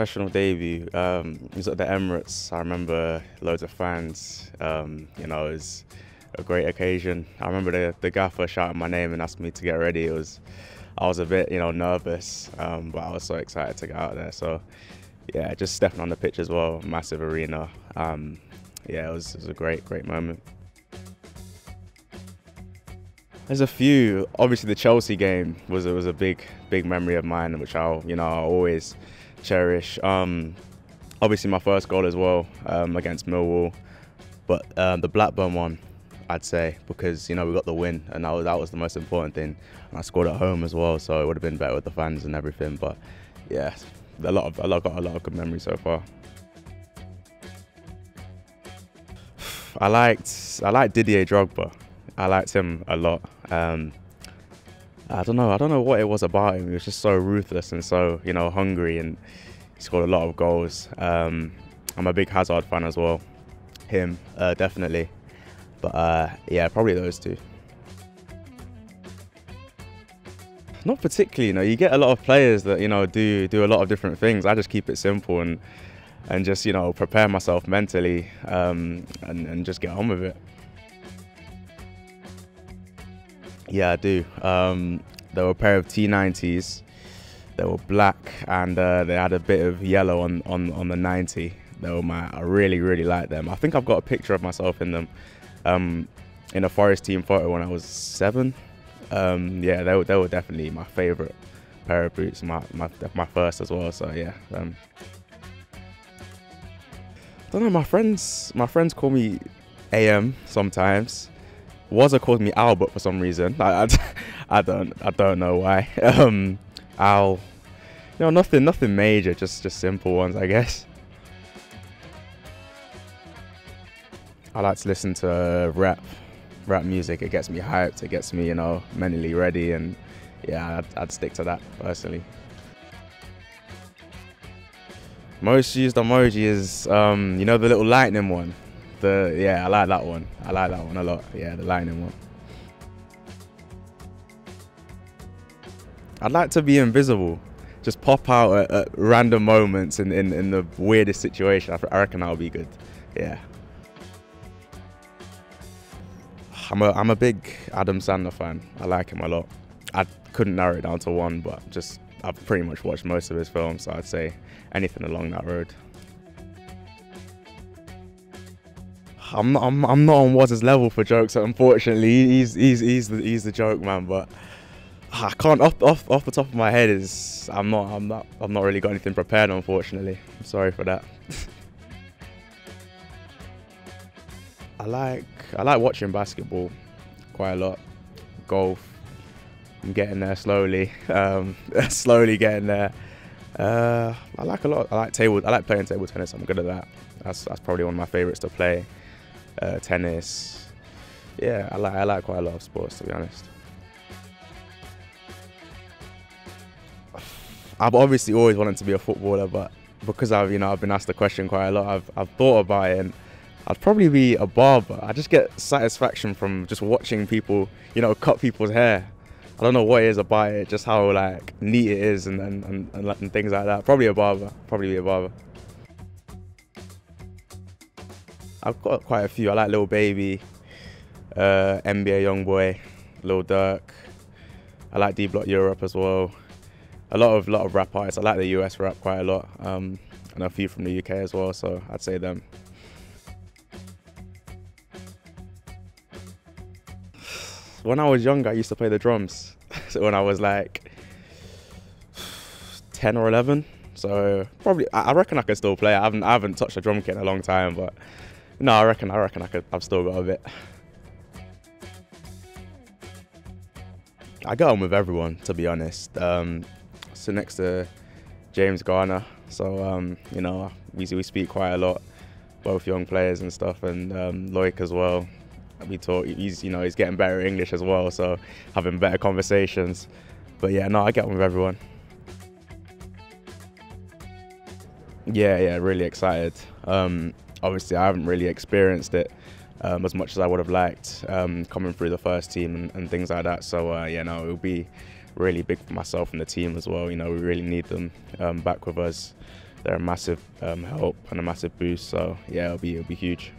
professional debut um, it was at the Emirates. I remember loads of fans. Um, you know, it was a great occasion. I remember the, the gaffer shouting my name and asking me to get ready. It was, I was a bit, you know, nervous, um, but I was so excited to get out there. So, yeah, just stepping on the pitch as well, massive arena. Um, yeah, it was, it was a great, great moment. There's a few. Obviously, the Chelsea game was was a big big memory of mine, which I'll you know I'll always cherish. Um, obviously, my first goal as well um, against Millwall, but uh, the Blackburn one, I'd say, because you know we got the win, and that was that was the most important thing. And I scored at home as well, so it would have been better with the fans and everything. But yeah, a lot of I got a lot of good memories so far. I liked I liked Didier Drogba. I liked him a lot. Um, I don't know. I don't know what it was about him. He was just so ruthless and so you know hungry, and he scored a lot of goals. Um, I'm a big Hazard fan as well. Him uh, definitely, but uh, yeah, probably those two. Not particularly. You know, you get a lot of players that you know do do a lot of different things. I just keep it simple and and just you know prepare myself mentally um, and and just get on with it. Yeah, I do. Um, were a pair of T90s. They were black and uh, they had a bit of yellow on, on, on the 90. They were my, I really, really like them. I think I've got a picture of myself in them um, in a Forest team photo when I was seven. Um, yeah, they were, they were definitely my favourite pair of boots, my, my, my first as well. So yeah. Um, I don't know, my friends, my friends call me AM sometimes. Waza called me Albert for some reason. I, I, I don't I don't know why. Um, Al, you know, nothing nothing major, just just simple ones, I guess. I like to listen to rap, rap music. It gets me hyped. It gets me, you know, mentally ready, and yeah, I'd, I'd stick to that personally. Most used emoji is, um, you know, the little lightning one. The yeah, I like that one. I like that one a lot. Yeah, the lightning one. I'd like to be invisible. Just pop out at, at random moments in, in, in the weirdest situation. I, I reckon that'll be good. Yeah. I'm a, I'm a big Adam Sandler fan. I like him a lot. I couldn't narrow it down to one, but just I've pretty much watched most of his films, so I'd say anything along that road. I'm not, I'm, I'm not on Waz's level for jokes. Unfortunately, he's he's he's the he's the joke man. But I can't off off off the top of my head is I'm not I'm not I've not really got anything prepared. Unfortunately, I'm sorry for that. I like I like watching basketball quite a lot. Golf. I'm getting there slowly. Um, slowly getting there. Uh, I like a lot. I like table. I like playing table tennis. I'm good at that. That's that's probably one of my favorites to play uh, tennis. Yeah, I like I like quite a lot of sports to be honest. I've obviously always wanted to be a footballer, but because I've you know I've been asked the question quite a lot, I've I've thought about it, and I'd probably be a barber. I just get satisfaction from just watching people, you know, cut people's hair. I don't know what it is about it, just how like neat it is and and, and, and things like that. Probably a barber. Probably be a barber. I've got quite a few. I like Lil Baby, uh, NBA YoungBoy, Lil Durk. I like D Block Europe as well. A lot of lot of rap artists. I like the US rap quite a lot, um, and a few from the UK as well. So I'd say them. When I was younger, I used to play the drums. so when I was like 10 or 11. So probably, I reckon I can still play. I haven't, I haven't touched a drum kit in a long time, but no, I reckon I reckon I could. I've still got a bit. I get on with everyone, to be honest. Um, so next to James Garner, so um, you know we we speak quite a lot, both young players and stuff, and um, Loic as well. We talk. He's you know he's getting better English as well, so having better conversations. But yeah, no, I get on with everyone. Yeah, yeah, really excited. Um, obviously I haven't really experienced it um, as much as I would have liked um, coming through the first team and, and things like that. So uh, yeah, no, it'll be really big for myself and the team as well. You know, we really need them um, back with us they're a massive um, help and a massive boost. So yeah, it'll be it'll be huge.